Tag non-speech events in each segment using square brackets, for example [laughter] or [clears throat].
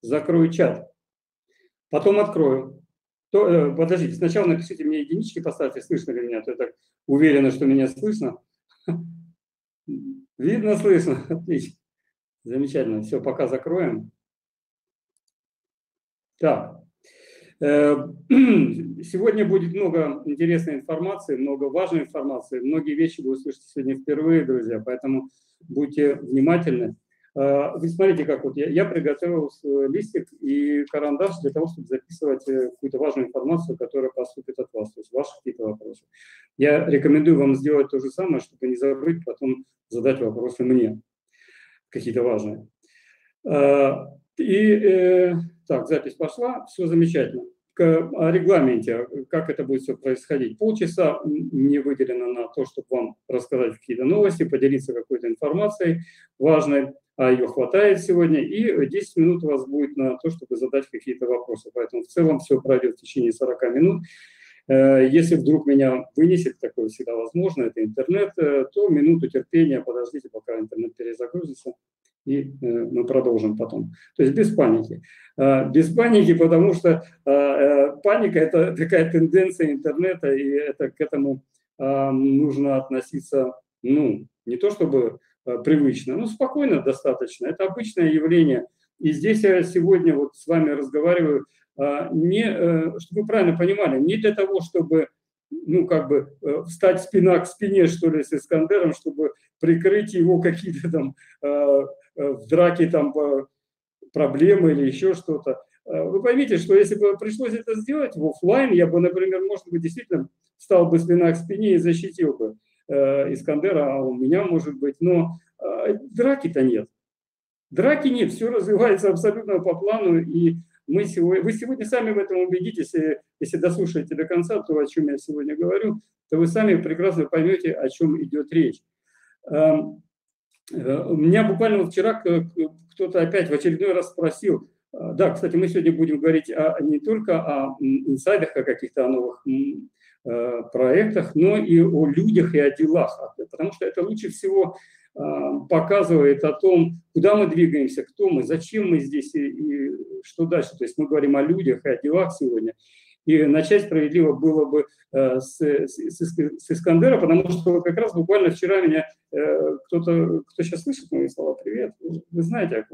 закрою чат. Потом открою. То, э, подождите, сначала напишите мне единички, поставьте, слышно ли меня, то я так уверена, что меня слышно. [laughs] Видно, слышно. [laughs] Отлично. Замечательно. Все, пока закроем. Так. Э, [clears throat] сегодня будет много интересной информации, много важной информации. Многие вещи вы услышите сегодня впервые, друзья, поэтому будьте внимательны. Э, вы смотрите, как вот я, я приготовил листик и карандаш для того, чтобы записывать э, какую-то важную информацию, которая поступит от вас, то есть ваши какие-то вопросы. Я рекомендую вам сделать то же самое, чтобы не забыть потом задать вопросы мне, какие-то важные. И так, запись пошла, все замечательно. К регламенте, как это будет все происходить. Полчаса мне выделено на то, чтобы вам рассказать какие-то новости, поделиться какой-то информацией важной, а ее хватает сегодня, и 10 минут у вас будет на то, чтобы задать какие-то вопросы. Поэтому в целом все пройдет в течение 40 минут. Э, если вдруг меня вынесет, такое всегда возможно, это интернет, э, то минуту терпения, подождите, пока интернет перезагрузится и э, мы продолжим потом. То есть без паники. Без паники, потому что э, паника – это такая тенденция интернета, и это, к этому нужно относиться, ну, не то чтобы привычно, но спокойно достаточно. Это обычное явление. И здесь я сегодня вот с вами разговариваю, не, э, чтобы вы правильно понимали, не для того, чтобы ну, как бы встать спина к спине, что ли, с Искандером, чтобы прикрыть его какие-то там Э, в драке там проблемы или еще что-то. Э, вы поймите, что если бы пришлось это сделать в офлайн, я бы, например, может быть, действительно стал бы спина к спине и защитил бы э, Искандера, а у меня, может быть, но драки-то нет. Драки нет, все развивается абсолютно по плану, и мы сегодня, вы сегодня сами в этом убедитесь, если, если дослушаете до конца то, о чем я сегодня говорю, то вы сами прекрасно поймете, о чем идет речь. Эм, Э, у меня буквально вчера кто-то опять в очередной раз спросил, э, да, кстати, мы сегодня будем говорить о, не только о инсайдах, о каких-то новых э, проектах, но и о людях и о делах, потому что это лучше всего показывает о том, куда мы двигаемся, кто мы, зачем мы здесь и, и что дальше. То есть мы говорим о людях и о делах сегодня. И начать справедливо было бы э, с, с, с Искандера, потому что как раз буквально вчера меня э, кто-то, кто сейчас слышит мои слова, привет, вы знаете,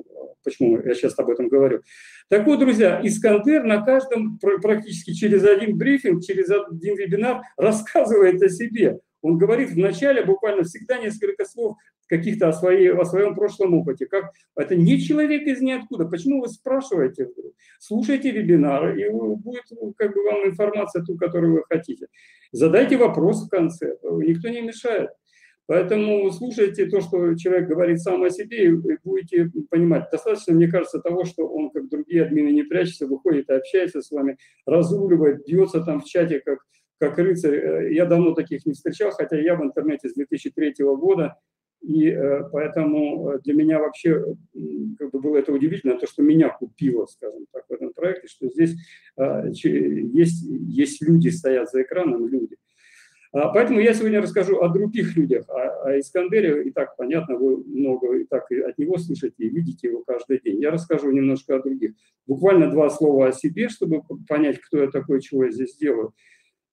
почему я сейчас об этом говорю. Так вот, друзья, Искандер на каждом, практически через один брифинг, через один вебинар рассказывает о себе. Он говорит вначале буквально всегда несколько слов каких-то о, своей, о своем прошлом опыте. Как, это не человек из ниоткуда. Почему вы спрашиваете Слушайте вебинары, и будет как бы вам информация ту, которую вы хотите. Задайте вопрос в конце. Никто не мешает. Поэтому слушайте то, что человек говорит сам о себе, и будете понимать. Достаточно, мне кажется, того, что он, как другие админы, не прячется, выходит и общается с вами, разруливает, бьется там в чате, как как рыцарь. Э, я давно таких не встречал, хотя я в интернете с 2003 года, и э, поэтому для меня вообще как бы было это удивительно, то, что меня купило, скажем так, в этом проекте, что здесь э, есть, есть люди, стоят за экраном, люди. А, поэтому я сегодня расскажу о других людях, о, о Искандере, и так понятно, вы много и так от него слышите и видите его каждый день. Я расскажу немножко о других. Буквально два слова о себе, чтобы понять, кто я такой, чего я здесь делаю.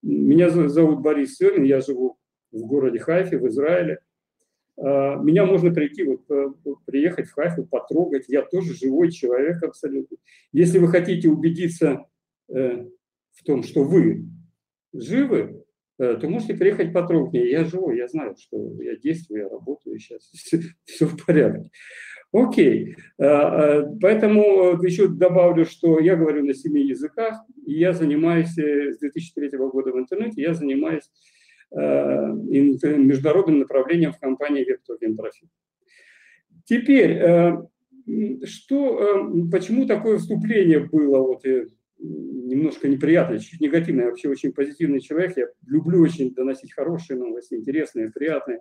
Меня зовут Борис Сырин, я живу в городе Хайфе, в Израиле. А, меня можно прийти, вот, э, приехать в Хайфу, потрогать. Я тоже живой человек абсолютно. Если вы хотите убедиться э, в том, что вы живы, э, то можете приехать потрогать меня. Я живой, я знаю, что я действую, я работаю сейчас. [laughs] Все в порядке. Окей, поэтому еще добавлю, что я говорю на семи языках, и я занимаюсь с 2003 года в интернете, я занимаюсь Э, международным направлением в компании Vector Profit. Теперь, э, что, э, почему такое вступление было вот, немножко неприятное, чуть негативное, я вообще очень позитивный человек, я люблю очень доносить хорошие новости, интересные, приятные.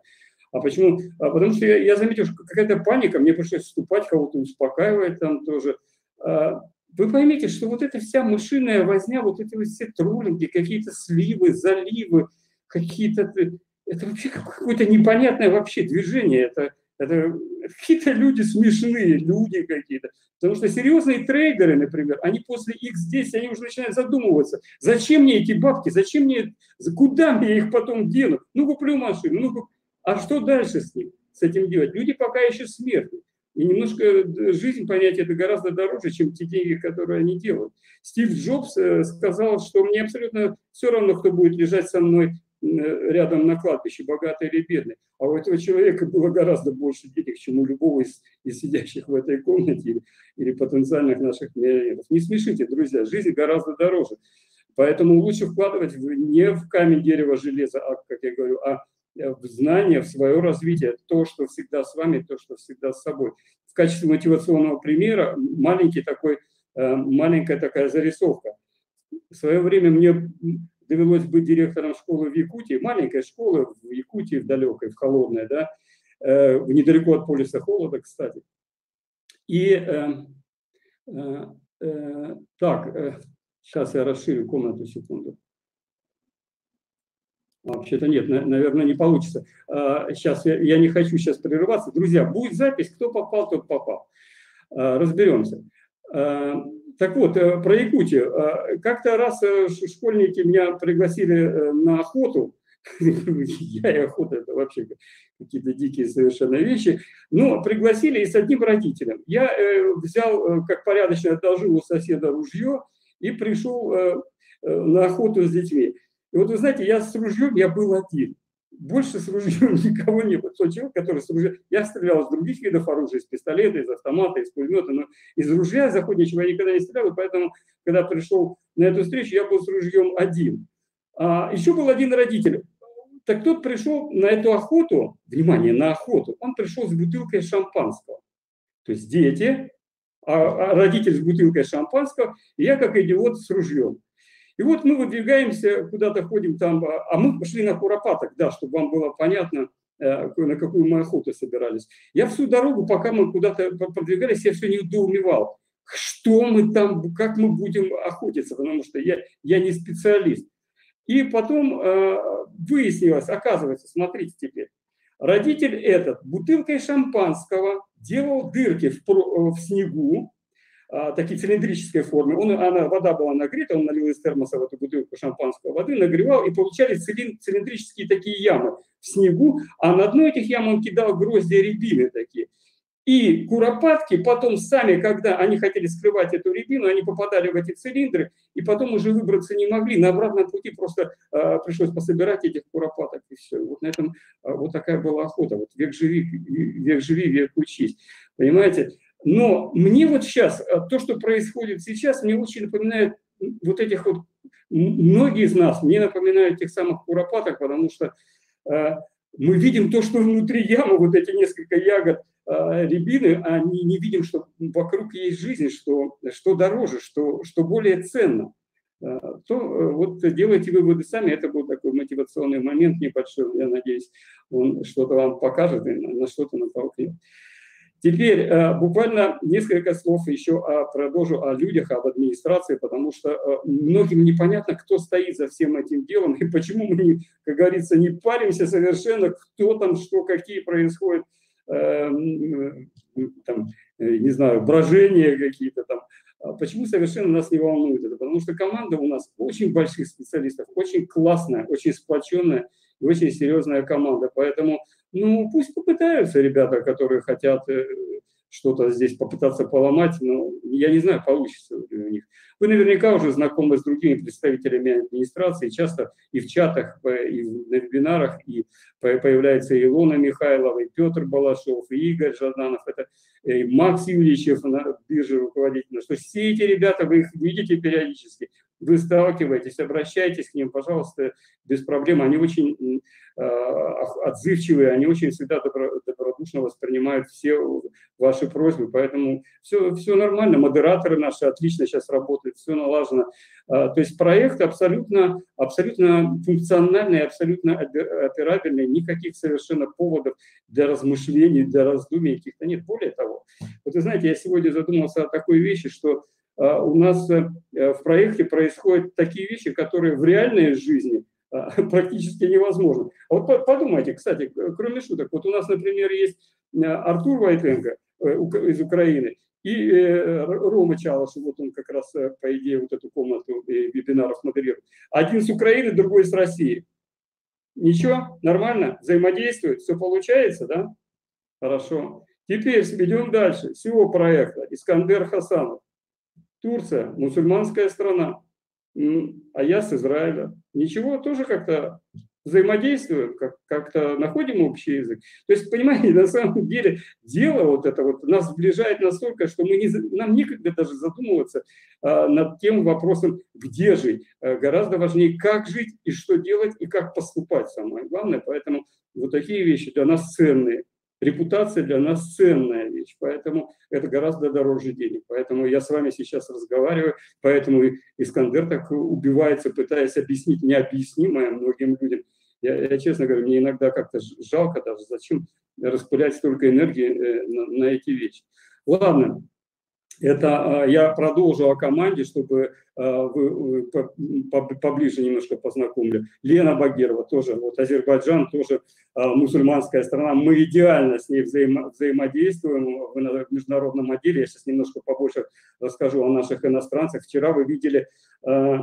А почему? А потому что я, я заметил, что какая-то паника, мне пришлось вступать, кого-то успокаивать там тоже. А, вы поймите, что вот эта вся мышиная возня, вот эти вот все троллинги, какие-то сливы, заливы, какие-то... Это вообще какое-то непонятное вообще движение. Это Это какие-то люди смешные, люди какие-то. Потому что серьезные трейдеры, например, они после X10, они уже начинают задумываться, зачем мне эти бабки, зачем мне, куда мне их потом дену? Ну, куплю машину, ну, а что дальше с ним, с этим делать? Люди пока еще смертны. И немножко э, жизнь понять это гораздо дороже, чем те деньги, которые они делают. Стив Джобс э, сказал, что мне абсолютно все равно, кто будет лежать со мной э, рядом на кладбище, богатый или бедный. А у этого человека было гораздо больше денег, чем у любого из, из сидящих в этой комнате или, или потенциальных наших миллионеров. Не смешите, друзья, жизнь гораздо дороже. Поэтому лучше вкладывать не в камень, дерево, железо, а, как я говорю, а в знания, в свое развитие, то, что всегда с вами, то, что всегда с собой. В качестве мотивационного примера маленький такой, э, маленькая такая зарисовка. В свое время мне довелось быть директором школы в Якутии, маленькой школы в Якутии, в далекой, в холодной, да, э, недалеко от полюса холода, кстати. И так, сейчас я расширю комнату, секунду. Вообще-то нет, наверное, не получится. Сейчас а, я, я не хочу сейчас прерываться. Друзья, будет запись, кто попал, тот попал. А, разберемся. А, так вот, э, про Якутию. Как-то раз э, школьники меня пригласили э, на охоту. [laughs] Я и охота – это вообще какие-то дикие совершенно вещи. Но пригласили и с одним родителем. Я взял, как порядочно одолжил у соседа ружье и пришел на охоту с детьми. И вот вы знаете, я с ружьем, я был один. Больше с ружьем [laughs] никого не было. Тот человек, который с ружьем... Я стрелял из других видов оружия, из пистолета, из автомата, из пулемета, но из ружья из охотничьего я никогда не стрелял, и поэтому, когда пришел на эту встречу, я был с ружьем один. А еще был один родитель. Так тот пришел на эту охоту, внимание, на охоту, он пришел с бутылкой шампанского. То есть дети, а, а родитель с бутылкой шампанского, и я как идиот с ружьем. И вот мы выдвигаемся, куда-то ходим там, а, а мы пошли на Куропаток, да, чтобы вам было понятно, э, на какую мы охоту собирались. Я всю дорогу, пока мы куда-то продвигались, я все не недоумевал, что мы там, как мы будем охотиться, потому что я, я не специалист. И потом э, выяснилось, оказывается, смотрите теперь, родитель этот бутылкой шампанского делал дырки в, в снегу, такие цилиндрической формы. Он, она, вода была нагрета, он налил из термоса в эту бутылку шампанского воды, нагревал, и получались цилиндрические такие ямы в снегу, а на дно этих ям он кидал грозди рябины такие. И куропатки потом сами, когда они хотели скрывать эту рябину, они попадали в эти цилиндры, и потом уже выбраться не могли. На обратном пути просто э, пришлось пособирать этих куропаток, и все. Вот на этом э, вот такая была охота. Вот век живи, век живи, век учись. Понимаете? Но мне вот сейчас, э, то, что происходит сейчас, мне очень напоминает вот этих вот, многие из нас, мне напоминают тех самых куропаток, потому что э, мы видим то, что внутри ямы, вот эти несколько ягод э, рябины, а не, не видим, что вокруг есть жизнь, что, что дороже, что, что более ценно. Э, то э, вот делайте выводы сами. Это был такой мотивационный момент небольшой. Я надеюсь, он что-то вам покажет и на, на что-то натолкнет. Теперь э, буквально несколько слов еще продолжу о людях, об администрации, потому что э, многим непонятно, кто стоит за всем этим делом и почему мы, как говорится, не паримся совершенно, кто там, что, какие происходят, э, там, не знаю, брожения какие-то там. А почему совершенно нас не волнует это? Потому что команда у нас очень больших специалистов, очень классная, очень сплоченная и очень серьезная команда. Поэтому ну, пусть попытаются ребята, которые хотят э, что-то здесь попытаться поломать, но я не знаю, получится ли у них. Вы наверняка уже знакомы с другими представителями администрации, часто и в чатах, и на вебинарах, и появляется Илона Михайлова, и Петр Балашов, и Игорь Жаданов, это и Макс Юрьевичев на бирже руководитель. Что все эти ребята, вы их видите периодически, вы сталкиваетесь, обращайтесь к ним, пожалуйста, без проблем. Они очень э, отзывчивые, они очень всегда добро, добродушно воспринимают все ваши просьбы, поэтому все, все нормально. Модераторы наши отлично сейчас работают, все налажено. Э, то есть проект абсолютно, абсолютно функциональный, абсолютно операбельный, никаких совершенно поводов для размышлений, для раздумий каких-то нет. Более того, вот вы знаете, я сегодня задумался о такой вещи, что у нас э, в проекте происходят такие вещи, которые в реальной жизни а, [laughs] практически невозможны. А вот подумайте, кстати, кроме шуток, вот у нас, например, есть Артур Войтенко из Украины и Рома Чалышев, вот он как раз, по идее, вот эту комнату вебинаров модерирует. Один с Украины, другой с России. Ничего, нормально, взаимодействует, все получается, да? Хорошо. Теперь идем дальше. Всего проекта. Искандер Хасанов. Турция, мусульманская страна. А я с Израиля. Ничего, тоже как-то взаимодействуем, как- как-то находим общий язык. То есть, понимаете, [laughs] на самом деле дело вот это вот нас сближает настолько, что мы не, нам некогда даже задумываться а, над тем вопросом, где жить. А, гораздо важнее, как жить и что делать, и как поступать самое главное. Поэтому вот такие вещи для нас ценные. Репутация для нас ценная вещь, поэтому это гораздо дороже денег. Поэтому я с вами сейчас разговариваю, поэтому Искандер так убивается, пытаясь объяснить необъяснимое многим людям. Я, я честно говорю, мне иногда как-то жалко даже, зачем распылять столько энергии э, на, на эти вещи. Ладно, это а, я продолжу о команде, чтобы вы поближе немножко познакомили. Лена Багирова тоже, вот Азербайджан тоже а, мусульманская страна. Мы идеально с ней взаимо, взаимодействуем в международном отделе. Я сейчас немножко побольше расскажу о наших иностранцах. Вчера вы видели э,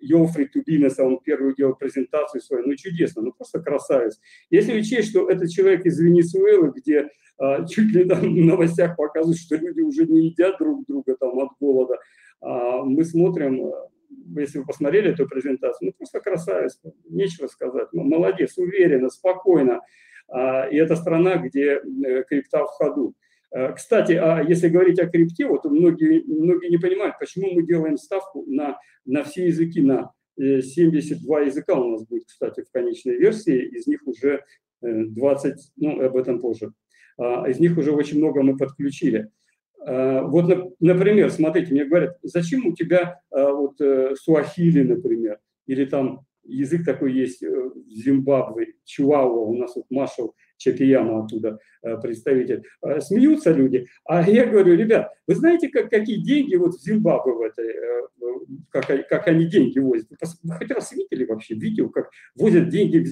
Йофри Тубинеса, он первую делал презентацию свою. Ну чудесно, ну просто красавец. Если учесть, что это человек из Венесуэлы, где чуть ли там в новостях показывают, что люди уже не едят друг друга там от голода. А мы смотрим, э, если вы посмотрели эту презентацию, ну просто красавец, нечего сказать. Молодец, уверенно, спокойно. А, и это страна, где э, крипта в ходу. Э, кстати, а если говорить о крипте, вот многие, многие не понимают, почему мы делаем ставку на, на все языки, на 72 языка у нас будет, кстати, в конечной версии, из них уже 20, ну, об этом позже. А, из них уже очень много мы подключили. А, вот, например, смотрите, мне говорят, зачем у тебя а, вот э, суахили, например, или там язык такой есть э, в Зимбабве, Чуауа, у нас вот Машал Чапияма оттуда э, представитель. Смеются люди. А я говорю, ребят, вы знаете, как, какие деньги вот в Зимбабве, в этой, как, как они деньги возят? Вы хоть раз видели вообще видео, как возят деньги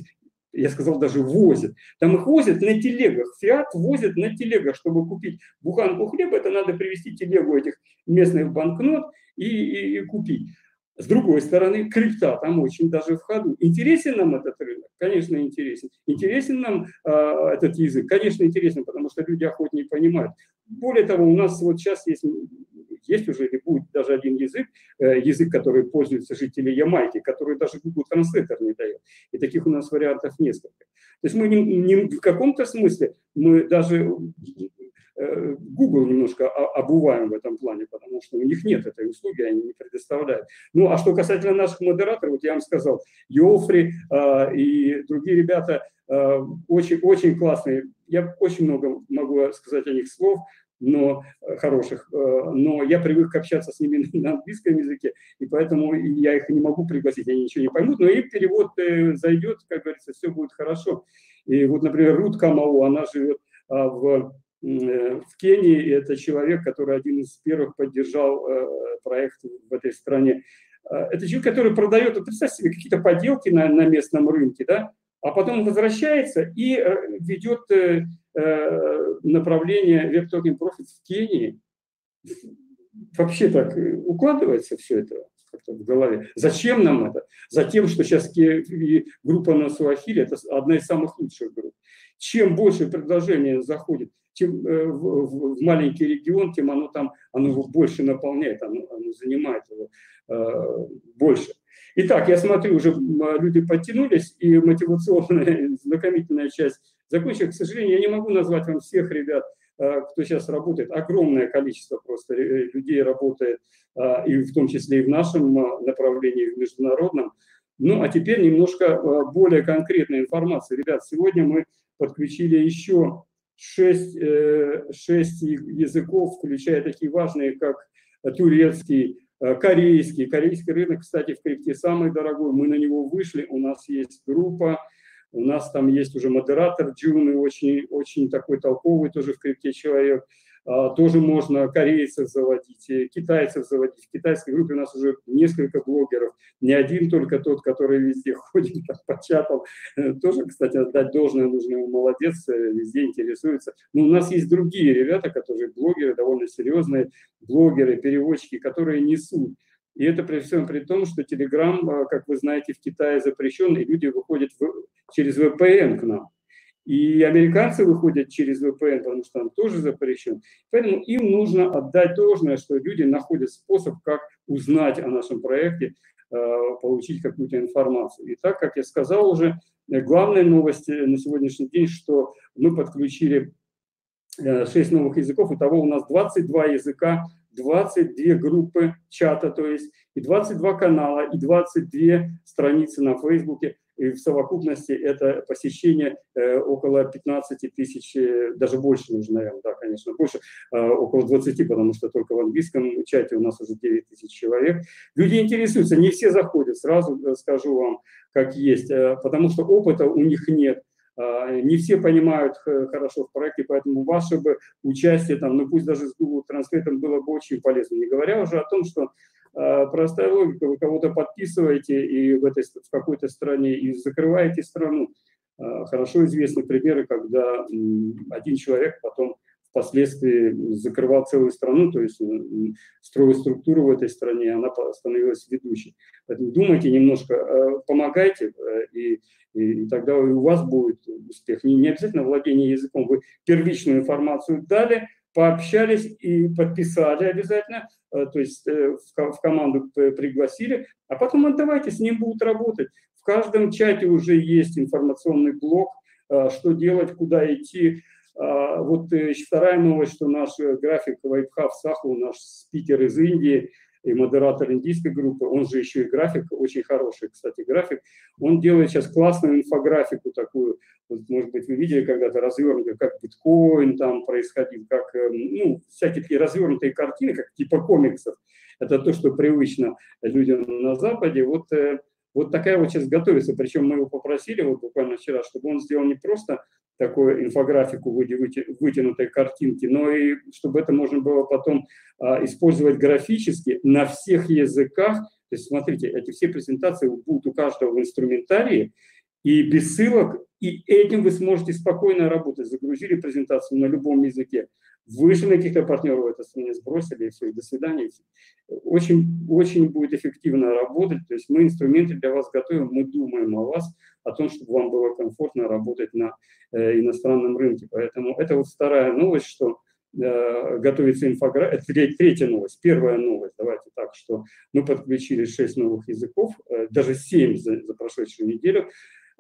я сказал, даже возят. Там их возят на телегах. Фиат возят на телегах, чтобы купить буханку хлеба, это надо привезти телегу этих местных банкнот и, и, и купить. С другой стороны, крипта там очень даже в ходу. Интересен нам этот рынок? Конечно, интересен. Интересен нам э, этот язык? Конечно, интересен, потому что люди охотнее понимают. Более того, у нас вот сейчас есть есть уже или будет даже один язык, э, язык, который пользуются жители Ямайки, который даже Google Translator не дает. И таких у нас вариантов несколько. То есть мы не, не в каком-то смысле, мы даже э, Google немножко обуваем в этом плане, потому что у них нет этой услуги, они не предоставляют. Ну, а что касательно наших модераторов, вот я вам сказал, Йофри э, и другие ребята э, очень, очень классные. Я очень много могу сказать о них слов но э, хороших, э, но я привык общаться с ними [laughs] на английском языке, и поэтому я их не могу пригласить, они ничего не поймут, но им перевод э, зайдет, как говорится, все будет хорошо. И вот, например, Рут Камау, она живет а, в, в Кении, и это человек, который один из первых поддержал проект в этой стране. Это человек, который продает, представьте себе, какие-то поделки на, на местном рынке, да, а потом возвращается и ведет Э, направление Web Token Profit в Кении. Вообще так э, укладывается все это в голове. Зачем нам это? Затем, что сейчас группа на Суахиле – это одна из самых лучших групп. Чем больше предложений заходит чем э, в, маленький регион, тем оно там оно его больше наполняет, оно, оно занимает его э, больше. Итак, я смотрю, уже люди подтянулись, и мотивационная, [laughs] знакомительная часть закончилась. К сожалению, я не могу назвать вам всех ребят, э, кто сейчас работает. Огромное количество просто людей работает, э, и в том числе и в нашем э, направлении, в международном. Ну, а теперь немножко более конкретной информации. Ребят, сегодня мы подключили еще шесть, шесть языков, включая такие важные, как турецкий, Э, корейский. Корейский рынок, кстати, в крипте самый дорогой. Мы на него вышли, у нас есть группа, у нас там есть уже модератор Джуны, очень, очень такой толковый тоже в крипте человек. А, тоже можно корейцев заводить, китайцев заводить. В китайской группе у нас уже несколько блогеров, не один только тот, который везде [laughs] ходит там, по чатам. Э, тоже, кстати, отдать должное нужно, молодец, э, везде интересуется. Но у нас есть другие ребята, которые блогеры, довольно серьезные блогеры, переводчики, которые несут. И это при всем при том, что Telegram, как вы знаете, в Китае запрещен, и люди выходят в, через VPN к нам. И американцы выходят через VPN, потому что он тоже запрещен. Поэтому им нужно отдать должное, что люди находят способ, как узнать о нашем проекте, э, получить какую-то информацию. И так, как я сказал уже, главная новость на сегодняшний день, что мы подключили 6 э, новых языков, и того у нас 22 языка, 22 группы чата, то есть и 22 канала, и 22 страницы на Фейсбуке и в совокупности это посещение э, около 15 тысяч, э, даже больше нужно, наверное, да, конечно, больше, э, около 20, потому что только в английском чате у нас уже 9 тысяч человек. Люди интересуются, не все заходят, сразу скажу вам, как есть, потому что опыта у них нет. Не все понимают хорошо в проекте, поэтому ваше бы участие там, ну пусть даже с Google Translate было бы очень полезно. Не говоря уже о том, что а, простая логика, вы кого-то подписываете и в, этой, в какой-то стране и закрываете страну. А, хорошо известны примеры, когда один человек потом впоследствии закрывал целую страну, то есть строил структуру в этой стране, она становилась ведущей. Поэтому думайте немножко, а, помогайте, и, и, и тогда и у вас будет успех. Не, не обязательно владение языком, вы первичную информацию дали, пообщались и подписали обязательно, э, то есть э, в команду пригласили, а потом отдавайте, с ним будут работать. В каждом чате уже есть информационный блок, э, что делать, куда идти. А, вот вторая новость, что наш график Вайбхав Саху, наш спикер из Индии – и модератор индийской группы, он же еще и график, очень хороший, кстати, график. Он делает сейчас классную инфографику такую, вот, может быть, вы видели когда-то развернутую, как биткоин там происходил, как, эм, ну, всякие такие развернутые картины, как типа комиксов. Это то, что привычно людям на Западе. Вот, э, вот такая вот сейчас готовится. Причем мы его попросили вот буквально вчера, чтобы он сделал не просто такую инфографику в вытянутой картинки, но и чтобы это можно было потом а, использовать графически на всех языках. То есть, смотрите, эти все презентации будут у каждого в инструментарии, и без ссылок, и этим вы сможете спокойно работать. Загрузили презентацию на любом языке, вышли на каких-то партнеров этой стране, сбросили, и все, и до свидания. Очень, очень будет эффективно работать. То есть мы инструменты для вас готовим, мы думаем о вас, о том, чтобы вам было комфортно работать на э, иностранном рынке. Поэтому это вот вторая новость, что э, готовится инфографика. Это третья новость. Первая новость, давайте так, что мы подключили 6 новых языков, э, даже 7 за, за прошедшую неделю.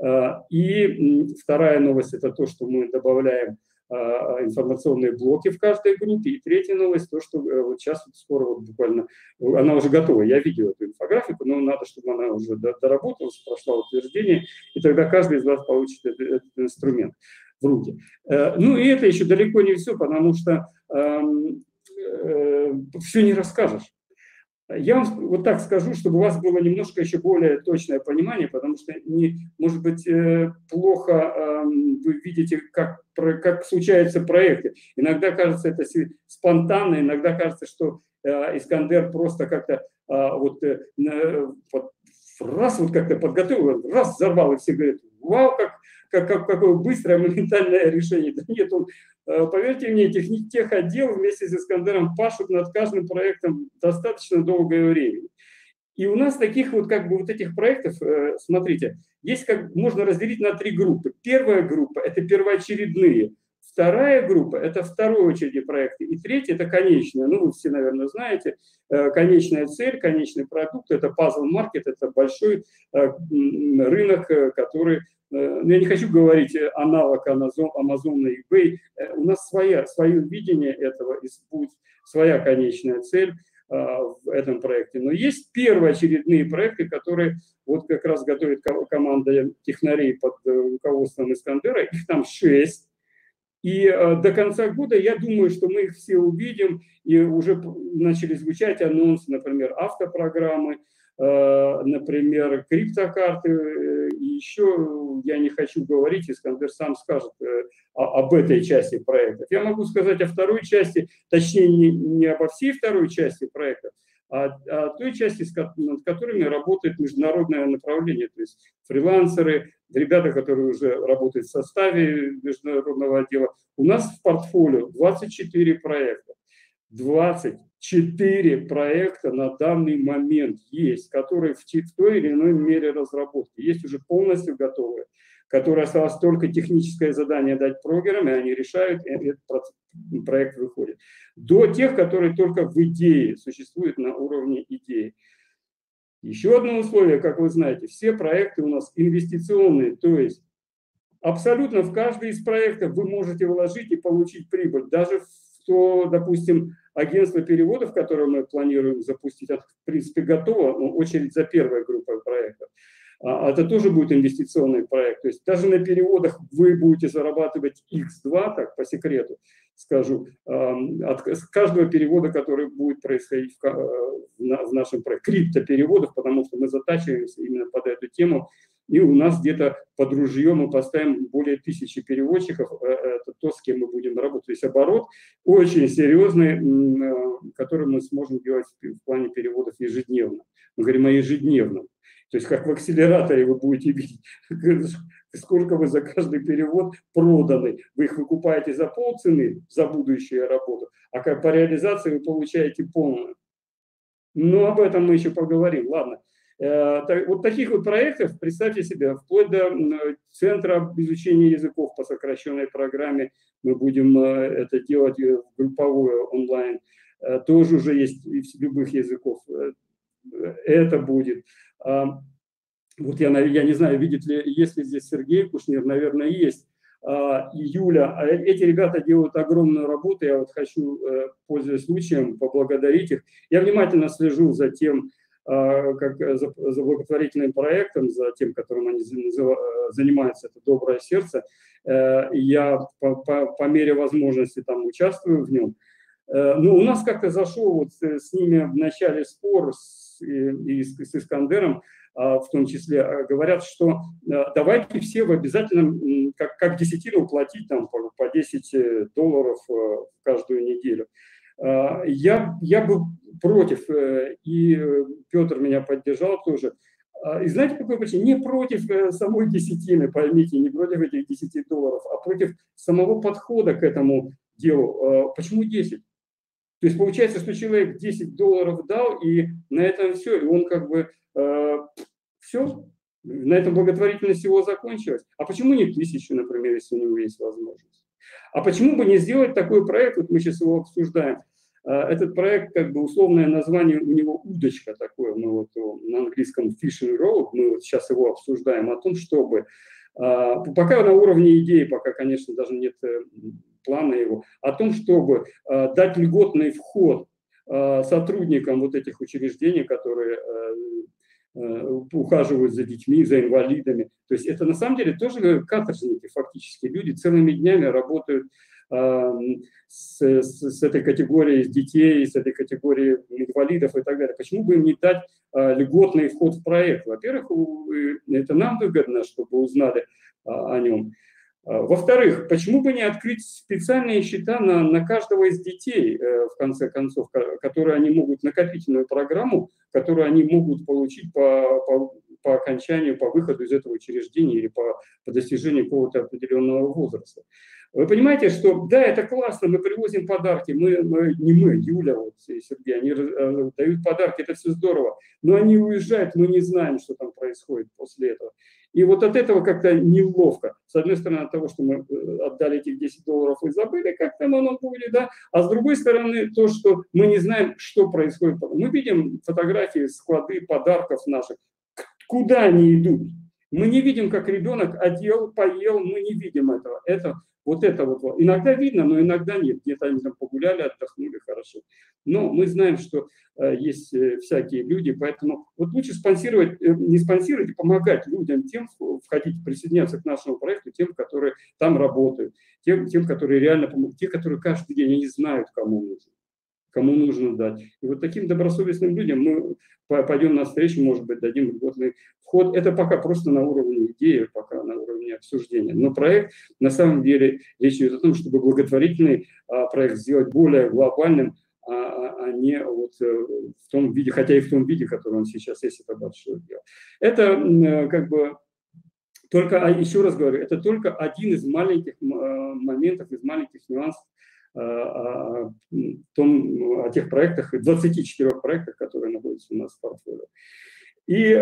Э, и вторая новость – это то, что мы добавляем информационные блоки в каждой группе. И третья новость, то, что э, вот сейчас вот скоро вот буквально, она уже готова, я видел эту инфографику, но надо, чтобы она уже доработалась, прошла утверждение, и тогда каждый из вас получит этот, этот инструмент в руки. Э, ну и это еще далеко не все, потому что эм, э, все не расскажешь. Я вам вот так скажу, чтобы у вас было немножко еще более точное понимание, потому что, не, может быть, э, плохо вы видите, как, как случаются проекты. Иногда кажется это спонтанно, иногда кажется, что э, Искандер просто как-то а, вот, э, вот раз вот как-то подготовил, раз взорвал, и все говорят, вау, как как, как, какое быстрое, моментальное решение. Да нет, он, поверьте мне, техник, тех отдел вместе с Искандером пашут над каждым проектом достаточно долгое время. И у нас таких вот как бы вот этих проектов, э, смотрите, есть как можно разделить на три группы. Первая группа – это первоочередные. Вторая группа – это второй очереди проекты. И третья – это конечная. Ну, вы все, наверное, знаете, э, конечная цель, конечный продукт – это пазл-маркет, это большой рынок, который Э, ну, я не хочу говорить э, аналог Amazon, Amazon и eBay. Э, у нас своя, свое видение этого, и своя конечная цель в этом проекте. Но есть первоочередные проекты, которые вот как раз готовит команда технарей под руководством Искандера. Их там шесть. И до конца года я думаю, что мы их все увидим, и уже начали звучать анонсы, например, автопрограммы, например, криптокарты и еще я не хочу говорить, Искандер сам скажет об этой части проекта. Я могу сказать о второй части, точнее не, не обо всей второй части проекта, а, а той части, над которыми работает международное направление, то есть фрилансеры, ребята, которые уже работают в составе международного отдела. У нас в портфолио 24 проекта. 24 проекта на данный момент есть, которые в той или иной мере разработки. Есть уже полностью готовые которые осталось только техническое задание дать прогерам, и они решают, и этот проект выходит. До тех, которые только в идее существуют на уровне идеи. Еще одно условие, как вы знаете, все проекты у нас инвестиционные, то есть абсолютно в каждый из проектов вы можете вложить и получить прибыль. Даже в то, допустим, агентство переводов, которое мы планируем запустить, в принципе, готово, но очередь за первой группой проектов. А, это тоже будет инвестиционный проект. То есть даже на переводах вы будете зарабатывать x2, так по секрету скажу, от каждого перевода, который будет происходить э, в нашем проекте, криптопереводов, потому что мы затачиваемся именно под эту тему. И у нас где-то под ружье мы поставим более тысячи переводчиков, э, это то, с кем мы будем работать. То есть оборот очень серьезный, э, который мы сможем делать в плане переводов ежедневно. Мы говорим о ежедневном. То есть как в акселераторе вы будете видеть, [laughs] сколько вы за каждый перевод проданы. Вы их выкупаете за полцены за будущую работу, а как по реализации вы получаете полную. Но об этом мы еще поговорим. Ладно. Э, вот таких вот проектов, представьте себе, вплоть до Центра изучения языков по сокращенной программе, мы будем э, это делать в групповую онлайн, э, тоже уже есть из любых языков. Это будет. Вот я, я не знаю, видит ли, есть ли здесь Сергей Кушнир, наверное, есть. А, Юля. А эти ребята делают огромную работу. Я вот хочу, э, пользуясь случаем, поблагодарить их. Я внимательно слежу за тем, а, как за, за благотворительным проектом, за тем, которым они занимаются, это «Доброе сердце». Э, я по, по, по мере возможности там участвую в нем. Э, Но ну, у нас как-то зашел вот с ними в начале спор с, и, с, с Искандером, а, в том числе, а, говорят, что давайте все в обязательном, как, как десятину платить там, по, по 10 э, долларов э, каждую неделю. Я, я был против, э, и Петр меня поддержал тоже. И знаете, какой причине? Не против самой десятины, поймите, не против этих 10 долларов, а против самого подхода к этому делу. Почему 10? То есть получается, что человек 10 долларов дал, и на этом все, и он как бы э, все, на этом благотворительность его закончилась. А почему не тысячу, например, если у него есть возможность? А почему бы не сделать такой проект, вот мы сейчас его обсуждаем, э, этот проект, как бы условное название у него удочка такое, мы вот на английском fishing rod, мы вот сейчас его обсуждаем, о том, чтобы, э, пока на уровне идеи, пока, конечно, даже нет э, плана его, о том, чтобы дать льготный вход сотрудникам вот этих учреждений, которые Э, ухаживают за детьми, за инвалидами. То есть это на самом деле тоже каторжники фактически. Люди целыми днями работают с, с, с этой категорией с детей, с этой категорией инвалидов и так далее. Почему бы им не дать а, льготный вход в проект? Во-первых, это нам выгодно, чтобы узнали а, о нем. А, во-вторых, почему бы не открыть специальные счета на, на каждого из детей, э, в конце концов, которые они могут, накопительную программу, которую они могут получить по, по, по окончанию, по выходу из этого учреждения или по, по достижению какого-то определенного возраста. Вы понимаете, что да, это классно, мы привозим подарки, мы, мы не мы, Юля вот, и Сергей, они э, дают подарки, это все здорово, но они уезжают, мы не знаем, что там происходит после этого. И вот от этого как-то неловко. С одной стороны, от того, что мы э, отдали этих 10 долларов и забыли, как там оно будет, да, а с другой стороны, то, что мы не знаем, что происходит. Мы видим фотографии, склады подарков наших, куда они идут. Мы не видим, как ребенок одел, поел, мы не видим этого. Это вот это вот. Иногда видно, но иногда нет. Где-то они там погуляли, отдохнули хорошо. Но мы знаем, что э, есть э, всякие люди, поэтому вот лучше спонсировать, э, не спонсировать, а помогать людям тем, входить, присоединяться к нашему проекту, тем, которые там работают, тем, тем которые реально помогут, те, которые каждый день, они знают, кому нужно кому нужно дать. И вот таким добросовестным людям мы пойдем навстречу, может быть, дадим льготный вход. Это пока просто на уровне идеи, пока на уровне обсуждения. Но проект, на самом деле, речь идет о том, чтобы благотворительный а, проект сделать более глобальным, а, а, а не вот э, в том виде, хотя и в том виде, который он сейчас есть, это большое дело. Это э, как бы только, еще раз говорю, это только один из маленьких э, моментов, из маленьких нюансов о, том, о тех проектах, 24 проектах, которые находятся у нас в портфолио. И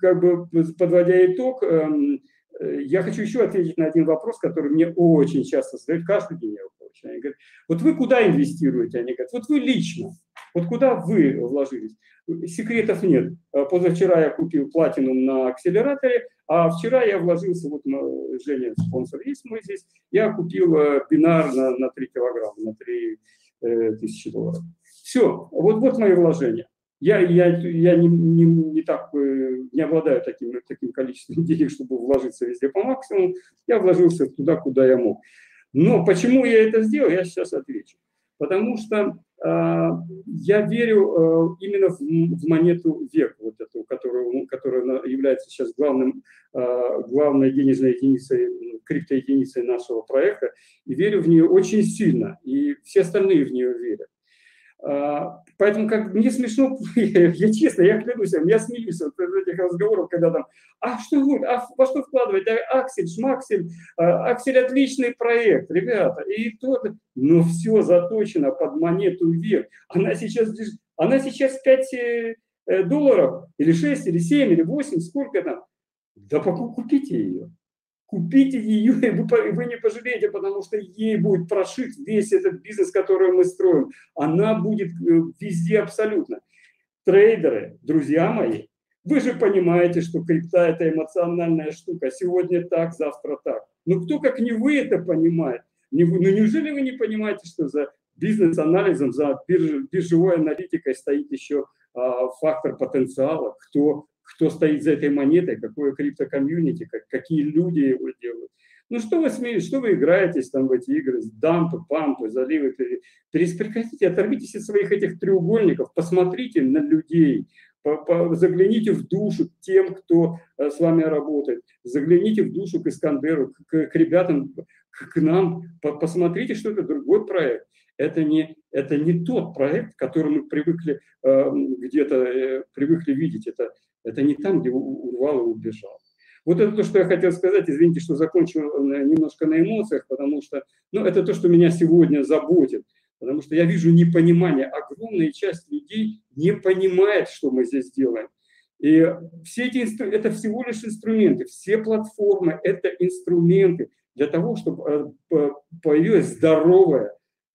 как бы подводя итог, эм, я хочу еще ответить на один вопрос, который мне очень часто задают, каждый день получаю. Они говорят, вот вы куда инвестируете? Они говорят, вот вы лично, вот куда вы вложились? Секретов нет. Позавчера я купил платинум на акселераторе, а вчера я вложился, вот Женя, спонсор есть мой здесь, я купил э, бинар на, на 3 килограмма, на 3 э, тысячи долларов. Все, вот, вот мои вложения. Я, я, я не, не, не так э, не обладаю таким, таким количеством [laughs] денег, чтобы вложиться везде по максимуму. Я вложился туда, куда я мог. Но почему я это сделал, я сейчас отвечу. Потому что э, я верю э, именно в, в монету век, вот эту, которую, которая является сейчас главным, э, главной денежной единицей, криптоединицей нашего проекта, и верю в нее очень сильно, и все остальные в нее верят. А, поэтому как мне смешно, [laughs] я, честно, я клянусь, я смеюсь от этих разговоров, когда там, а что вы, а во что вкладывать, Аксель, Шмаксель, а, Аксель отличный проект, ребята, и то, но все заточено под монету вверх. Она сейчас, она сейчас 5 э, э, долларов, или 6, или 7, или 8, сколько там, да купите ее купите ее, и вы, вы не пожалеете, потому что ей будет прошит весь этот бизнес, который мы строим. Она будет э, везде абсолютно. Трейдеры, друзья мои, вы же понимаете, что крипта – это эмоциональная штука. Сегодня так, завтра так. Но кто, как не вы, это понимает? Ну неужели вы не понимаете, что за бизнес-анализом, за биржевой аналитикой стоит еще а, фактор потенциала? Кто кто стоит за этой монетой, какое крипто-комьюнити, как, какие люди его делают. Ну что вы смеете, что вы играетесь там в эти игры, дампы, пампы, заливы, прекратите, оторвитесь от своих этих треугольников, посмотрите на людей, по, по, загляните в душу тем, кто э, с вами работает, загляните в душу к Искандеру, к, к ребятам, к, к нам, по, посмотрите, что это другой проект. Это не, это не тот проект, который мы привыкли э, где-то э, привыкли видеть. Это, это не там, где урвал и убежал. Вот это то, что я хотел сказать. Извините, что закончил э, немножко на эмоциях, потому что ну, это то, что меня сегодня заботит. Потому что я вижу непонимание. Огромная часть людей не понимает, что мы здесь делаем. И все эти инструменты, это всего лишь инструменты. Все платформы – это инструменты для того, чтобы э, появилась здоровая,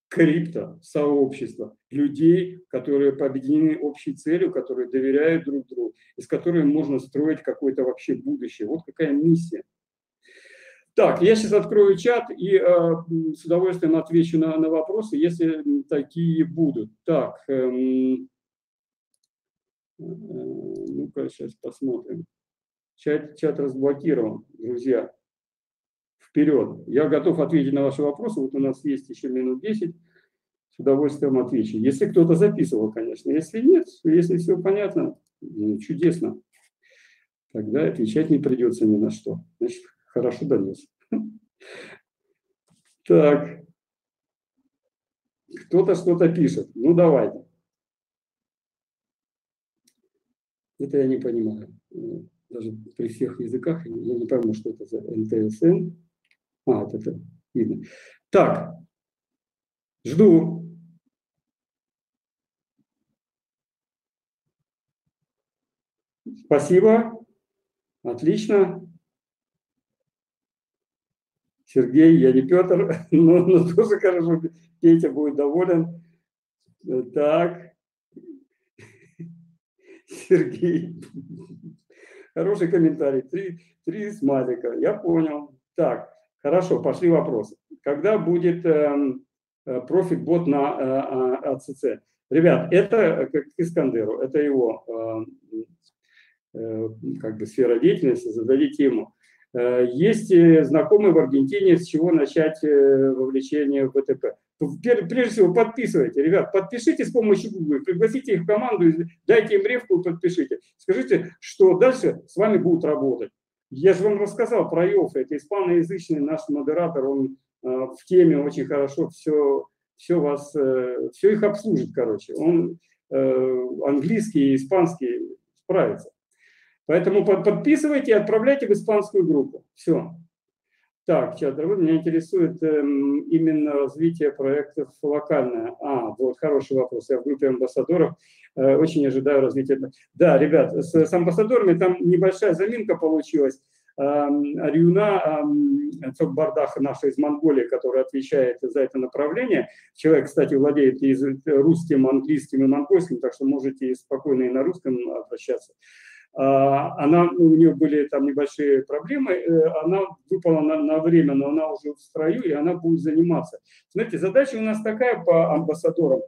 крипто-сообщество людей, которые объединены общей целью, которые доверяют друг другу, и с которыми можно строить какое-то вообще будущее. Вот какая миссия. Так, я сейчас открою чат и э, с удовольствием отвечу на, на вопросы, если такие будут. Так, эм, э, ну-ка, сейчас посмотрим. Чат, чат разблокирован, друзья вперед. Я готов ответить на ваши вопросы. Вот у нас есть еще минут 10. С удовольствием отвечу. Если кто-то записывал, конечно. Если нет, если все понятно, ну, чудесно. Тогда отвечать не придется ни на что. Значит, хорошо донес. [laughs] Так. Кто-то что-то пишет. Ну, давайте. Это я не понимаю. Даже при всех языках я не пойму, что это за НТСН. А, вот это видно. Так, жду. Спасибо. Отлично. Сергей, я не Петр, [laughs] но, но тоже хорошо. Петя будет доволен. Так. Сергей. Хороший комментарий. Три, три смайлика. Я понял. Так. Хорошо, пошли вопросы. Когда будет эм, э, профит-бот на э, АЦЦ? Ребят, это как Искандеру, это его э, э, как бы сфера деятельности, зададите ему. Э, есть знакомые в Аргентине, с чего начать вовлечение в ВТП. прежде всего подписывайте, ребят, подпишите с помощью Google, пригласите их в команду, дайте им ревку и подпишите. Скажите, что дальше с вами будут работать. Я же вам рассказал про Йофа, это испаноязычный наш модератор, он э, в теме очень хорошо все, все вас, э, все их обслужит, короче. Он э, английский и испанский справится. Поэтому подписывайте и отправляйте в испанскую группу. Все. Так, дорогой, меня интересует э, именно развитие проектов локальное. А, вот хороший вопрос. Я в группе амбассадоров очень ожидаю развития. Да, ребят, с, с амбассадорами там небольшая заминка получилась. Э, Рюна э, Цокбардах, наша из Монголии, которая отвечает за это направление. Человек, кстати, владеет и русским, английским и монгольским, так что можете спокойно и на русском обращаться. А, она, ну, у нее были там небольшие проблемы, э, она выпала на, на время, но она уже в строю, и она будет заниматься. Знаете, задача у нас такая по амбассадорам.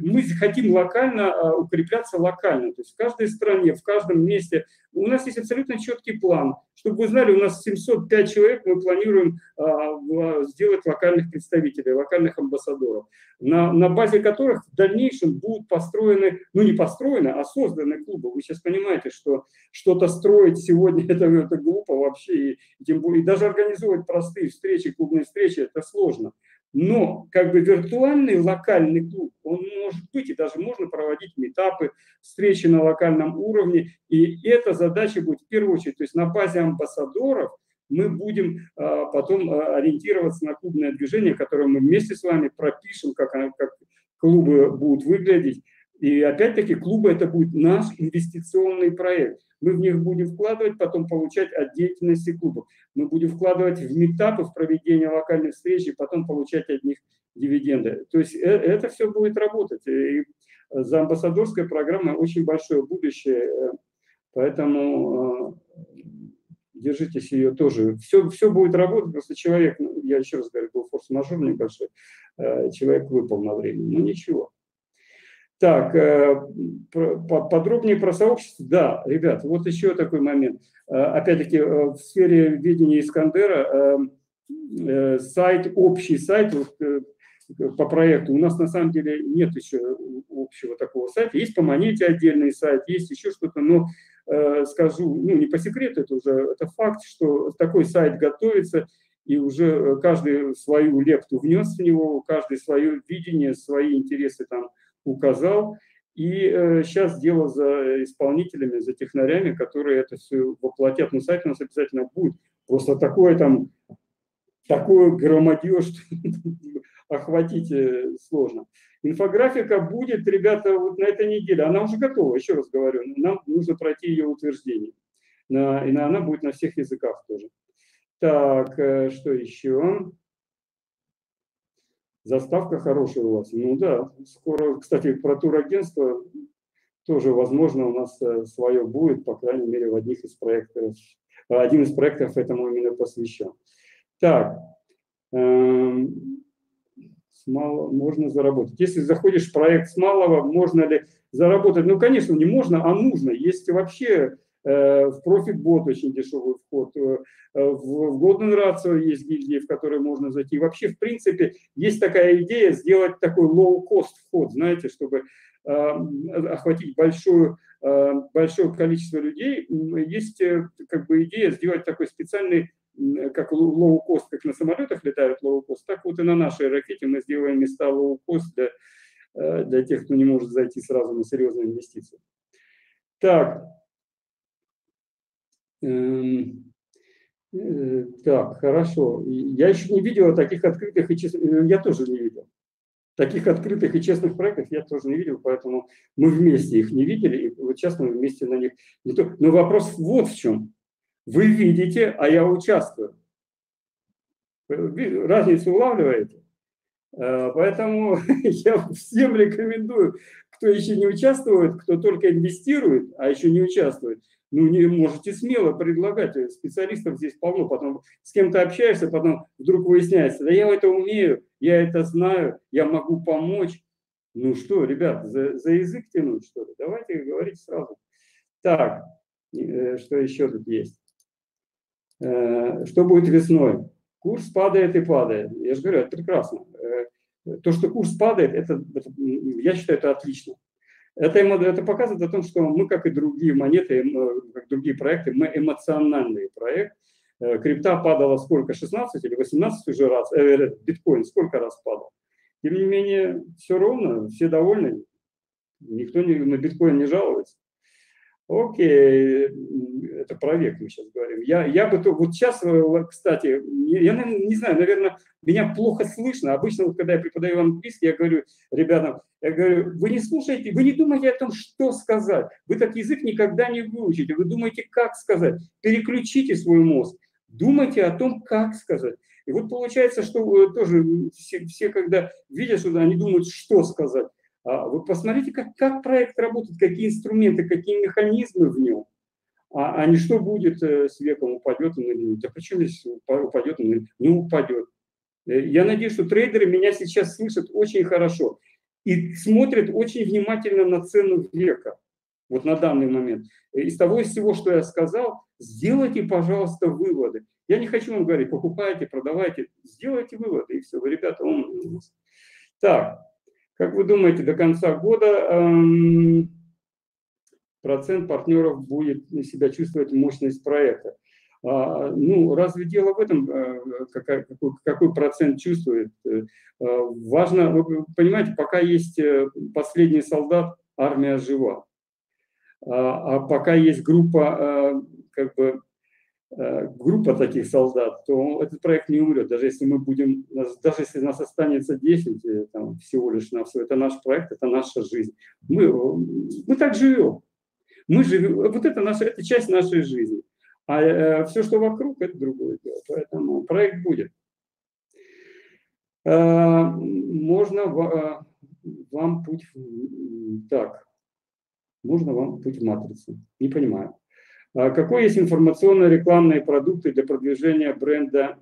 Мы хотим локально а, укрепляться локально, то есть в каждой стране, в каждом месте. У нас есть абсолютно четкий план. Чтобы вы знали, у нас 705 человек, мы планируем а, сделать локальных представителей, локальных амбассадоров, на, на базе которых в дальнейшем будут построены, ну не построены, а созданы клубы. Вы сейчас понимаете, что что-то строить сегодня [laughs] это, это глупо вообще, и, тем более, и даже организовывать простые встречи, клубные встречи, это сложно. Но как бы виртуальный локальный клуб, он может быть, и даже можно проводить метапы, встречи на локальном уровне. И эта задача будет в первую очередь, то есть на базе амбассадоров мы будем а, потом а, ориентироваться на клубное движение, которое мы вместе с вами пропишем, как, как клубы будут выглядеть. И опять-таки клубы это будет наш инвестиционный проект. Мы в них будем вкладывать, потом получать от деятельности клубов. Мы будем вкладывать в метапы, в проведение локальных встреч, и потом получать от них дивиденды. То есть э, это все будет работать. И за амбассадорской программой очень большое будущее, э, поэтому э, держитесь ее тоже. Все, все будет работать, просто человек, ну, я еще раз говорю, был форс-мажор небольшой, человек выпал на время. Ну ничего. Так, э, подробнее про сообщество. Да, ребят, вот еще такой момент. Э, опять-таки, э, в сфере видения Искандера сайт, общий сайт по проекту. У нас на самом деле нет еще общего такого сайта. Есть по монете отдельный сайт, есть еще что-то, но скажу, ну не по секрету, это уже это факт, что такой сайт готовится, и уже каждый свою лепту внес в него, каждый свое видение, свои интересы там указал. И э, сейчас дело за исполнителями, за технарями, которые это все воплотят. Но сайт у нас обязательно будет. Просто такое там, такое громадье, что [laughs] охватить э, сложно. Инфографика будет, ребята, вот на этой неделе. Она уже готова, еще раз говорю. Нам нужно пройти ее утверждение. На, и она будет на всех языках тоже. Так, э, что еще? Заставка хорошая у вас. Ну да, скоро, кстати, про турагентство тоже, возможно, у нас э, свое будет, по крайней мере, в одних из проектов. Один из проектов этому именно посвящен. Так, эм, с малого можно заработать. Если заходишь в проект с малого, можно ли заработать? Ну, конечно, не можно, а нужно. Есть вообще в профитбот очень дешевый вход, э, в Golden Ratio есть гильдии, в которые можно зайти. Вообще, в принципе, есть такая идея сделать такой low-cost вход, знаете, чтобы э, охватить большую, большое количество людей. Есть как бы идея сделать такой специальный как low-cost, как на самолетах летают low-cost, так вот и на нашей ракете мы сделаем места low-cost для, для тех, кто не может зайти сразу на серьезные инвестиции. Так, Эм, э, так, хорошо. Я еще не видел таких открытых и честных, э, я тоже не видел. Таких открытых и честных проектов я тоже не видел, поэтому мы вместе их не видели, и вот сейчас мы вместе на них. Но вопрос вот в чем. Вы видите, а я участвую. Разницу улавливаете? Э, поэтому [laughs] я всем рекомендую, кто еще не участвует, кто только инвестирует, а еще не участвует, ну, не можете смело предлагать, э, специалистов здесь полно, потом с кем-то общаешься, потом вдруг выясняется, да я это умею, я это знаю, я могу помочь. Ну что, ребят, за, за язык тянуть, что ли? Давайте говорить сразу. Так, э, что еще тут есть? Э, что будет весной? Курс падает и падает. Я же говорю, это прекрасно. Э, то, что курс падает, это, это я считаю, это отлично. Это, это показывает о том, что мы, как и другие монеты, как другие проекты, мы эмоциональный проект. Э, крипта падала сколько? 16 или 18 уже раз? Э, биткоин сколько раз падал? Тем не менее, все ровно, все довольны. Никто не, на биткоин не жалуется. Окей, это про век мы сейчас говорим. Я, я бы вот сейчас, э, кстати, я не знаю, наверное, меня плохо слышно. Обычно, вот, когда я преподаю английский, я говорю ребятам, я говорю, вы не слушаете, вы не думаете о том, что сказать. Вы так язык никогда не выучите. Вы думаете, как сказать. Переключите свой мозг. Думайте о том, как сказать. И вот получается, что э, тоже все, все когда видят что они думают, что сказать. А вы посмотрите, как, как проект работает, какие инструменты, какие механизмы в нем. А, а не что будет э, с веком, упадет он или нет. Да почему здесь упадет он не упадет. Э, я надеюсь, что трейдеры меня сейчас слышат очень хорошо и смотрят очень внимательно на цену века, вот на данный момент. Из того из всего, что я сказал, сделайте, пожалуйста, выводы. Я не хочу вам говорить, покупайте, продавайте, сделайте выводы, и все, вы, ребята, умные. Так, как вы думаете, до конца года эм, процент партнеров будет себя чувствовать мощность проекта? А, ну, разве дело в этом, э, какой, какой процент чувствует? Э, важно, вы понимаете, пока есть э, последний солдат, армия жива. А, а пока есть группа, как бы, группа таких солдат, то этот проект не умрет. Даже если мы будем, даже если нас останется 10 э, там, всего лишь на все, это наш проект, это наша жизнь. Мы, мы так живем. Мы живем, вот это, наша, это часть нашей жизни. А э, все, что вокруг, это другое дело. Поэтому проект будет. Э, можно э, вам путь... Так, можно вам путь в матрицу? Не понимаю. А какой есть информационно-рекламные продукты для продвижения бренда?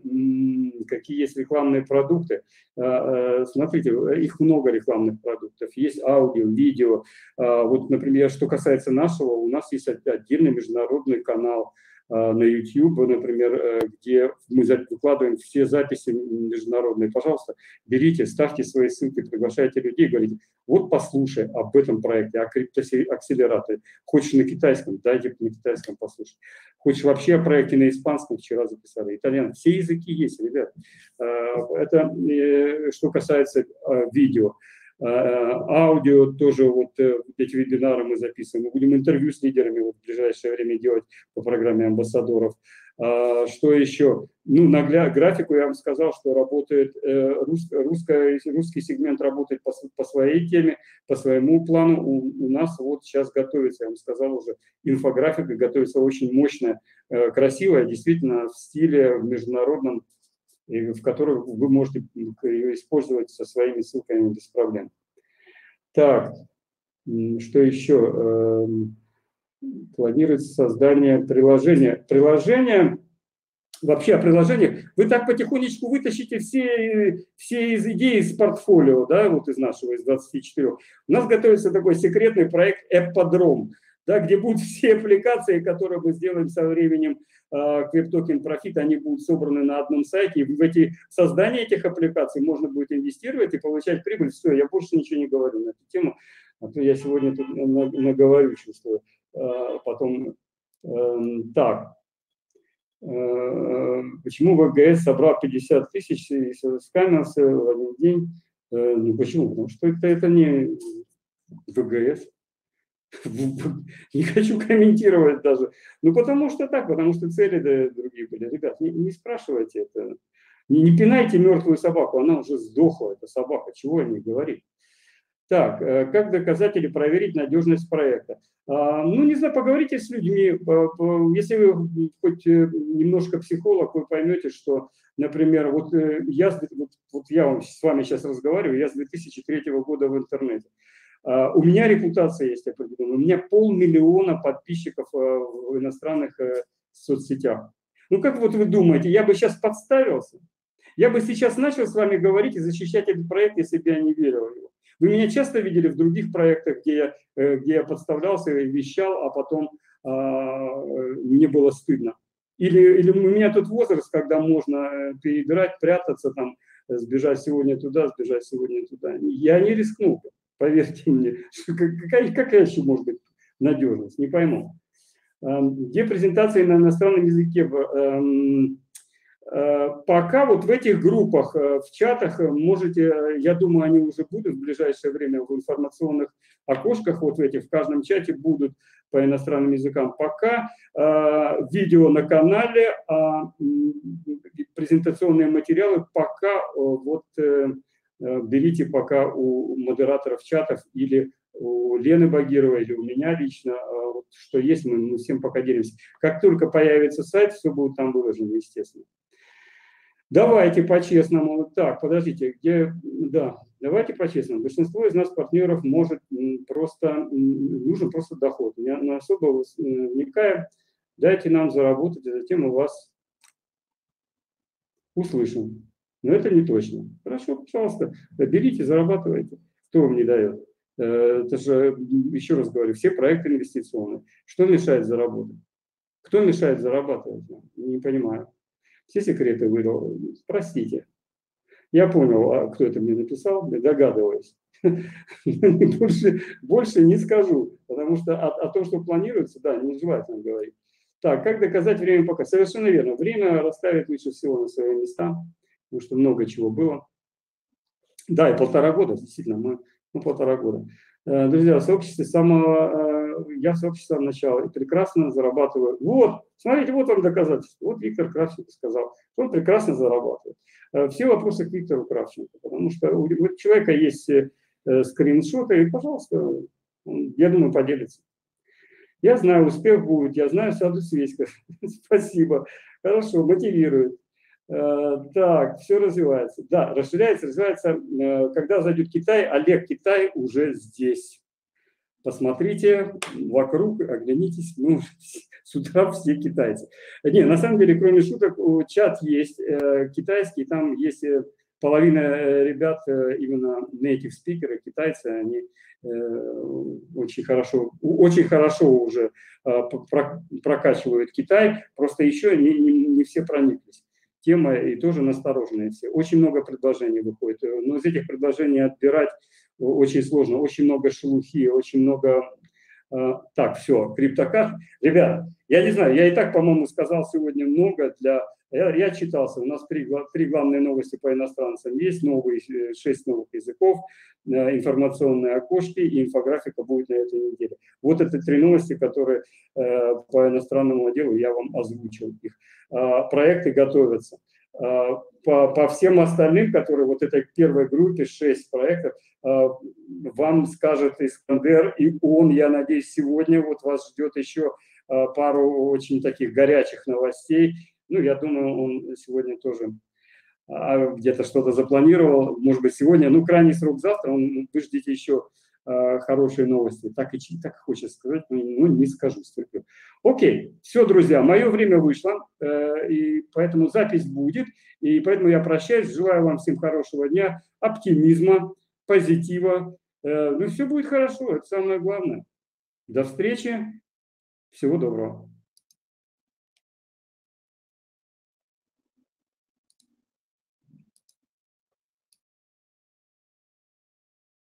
Какие есть рекламные продукты? А, а, смотрите, их много рекламных продуктов. Есть аудио, видео. Вот, например, что касается нашего, у нас есть отдельный международный канал – а, на YouTube, например, э, где мы выкладываем все записи международные. Пожалуйста, берите, ставьте свои ссылки, приглашайте людей, говорите, вот послушай об этом проекте, о криптоакселераторе. Хочешь на китайском, дайте на китайском послушать. Хочешь вообще о проекте на испанском, вчера записали, итальян. Все языки есть, ребят. А, это э, что касается а, видео. А, аудио тоже вот э, эти вебинары мы записываем. Мы будем интервью с лидерами вот в ближайшее время делать по программе амбассадоров. А, что еще? Ну, на графику я вам сказал, что работает э, рус, русская, русский сегмент работает по, по своей теме, по своему плану. У, у нас вот сейчас готовится, я вам сказал уже, инфографика готовится очень мощная, э, красивая, действительно в стиле международном в которых вы можете ее использовать со своими ссылками без проблем. Так, что еще? Эм, планируется создание приложения. Приложение, вообще о приложениях, вы так потихонечку вытащите все, все из идеи из портфолио, да, вот из нашего, из 24. У нас готовится такой секретный проект «Эпподром», да, где будут [laughs] все аппликации, которые мы сделаем со временем, Web Token Profit, они будут собраны на одном сайте, и в эти создание этих аппликаций можно будет инвестировать и получать прибыль. Все, я больше ничего не говорю на эту тему, а то я сегодня тут наговорю, чувствую. А, потом, эм, так, э, почему ВГС собрал 50 тысяч и скамился в один день? Э, ну почему? Потому что это, это не ВГС. Не хочу комментировать даже. Ну, потому что так, потому что цели другие были. Ребят, не, не спрашивайте это. Не, не пинайте мертвую собаку, она уже сдохла, эта собака. Чего о ней говорить? Так, э, как доказать или проверить надежность проекта? А, ну, не знаю, поговорите с людьми. Если вы хоть э, немножко психолог, вы поймете, что, например, вот э, я, вот, вот я с вами сейчас разговариваю, я с 2003 года в интернете. А, у меня репутация есть определенная. У меня полмиллиона подписчиков э, в иностранных э, соцсетях. Ну как вот вы думаете, я бы сейчас подставился? Я бы сейчас начал с вами говорить и защищать этот проект, если бы я не верил в него. Вы меня часто видели в других проектах, где я, э, где я подставлялся и вещал, а потом а, мне было стыдно. Или, или у меня тут возраст, когда можно перебирать, прятаться, там, сбежать сегодня туда, сбежать сегодня туда. Я не рискну, поверьте мне. Какая, какая еще может быть надежность? Не пойму. Эм, где презентации на иностранном языке? Эм, э, пока вот в этих группах, э, в чатах можете, я думаю, они уже будут в ближайшее время в информационных окошках, вот в этих, в каждом чате будут по иностранным языкам. Пока э, видео на канале, а презентационные материалы пока вот берите пока у модераторов чатов или у Лены Багировой или у меня лично, а вот, что есть, мы, мы всем пока делимся. Как только появится сайт, все будет там выложено, естественно. Давайте по-честному. Так, подождите, где... Да, давайте по-честному. Большинство из нас партнеров может просто... Нужен просто доход. Не, не особо вникая, дайте нам заработать, и затем мы вас услышим. Но это не точно. Хорошо, пожалуйста, берите, зарабатывайте. Кто вам не дает? Э, это же, еще раз говорю, все проекты инвестиционные. Что мешает заработать? Кто мешает зарабатывать? Не понимаю. Все секреты выдал. Простите. Я понял, а кто это мне написал, догадываюсь. больше, больше не скажу, потому что о, о том, что планируется, да, нежелательно говорить. Так, как доказать время пока? Совершенно верно. Время расставить лучше всего на свои места, потому что много чего было. Да, и полтора года, действительно, мы ну, полтора года. Э, друзья, в сообществе самого, э, я в сообществе самого начала и прекрасно зарабатываю. Вот, смотрите, вот вам доказательство. Вот Виктор Кравченко сказал, что он прекрасно зарабатывает. Э, все вопросы к Виктору Кравченко, потому что у человека есть скриншоты, и, пожалуйста, я думаю, поделится. Я знаю, успех будет, я знаю саду свечка. [laughs] Спасибо. Хорошо, мотивирует. Э, так, все развивается. Да, расширяется, развивается. Э, когда зайдет Китай, Олег Китай уже здесь. Посмотрите вокруг, оглянитесь. Ну, [laughs] с утра все китайцы. Не, на самом деле, кроме шуток, чат есть э, китайский, там есть половина ребят именно native speaker, китайцы, они очень хорошо, очень хорошо уже прокачивают Китай, просто еще не, не, не все прониклись тема и тоже настороженные все. Очень много предложений выходит, но из этих предложений отбирать очень сложно, очень много шелухи, очень много... Э, так, все, криптокарт. Ребят, я не знаю, я и так, по-моему, сказал сегодня много для... Я, я читался, у нас три, три главные новости по иностранцам есть, новые, э, шесть новых языков, э, информационные окошки и инфографика будет на этой неделе. Вот это три новости, которые по иностранному отделу я вам озвучил их. А, проекты готовятся. А, по, по всем остальным, которые вот этой первой группе, шесть проектов, а, вам скажет Искандер, и он, я надеюсь, сегодня вот вас ждет еще пару очень таких горячих новостей. Ну, я думаю, он сегодня тоже где-то что-то запланировал, может быть, сегодня, ну, крайний срок завтра, он, вы ждите еще Э, хорошие новости. Так и так хочется сказать, но ну, не скажу столько. Окей, все, друзья, мое время вышло, э, и поэтому запись будет, и поэтому я прощаюсь, желаю вам всем хорошего дня, оптимизма, позитива. Э, ну, все будет хорошо, это самое главное. До встречи, всего доброго.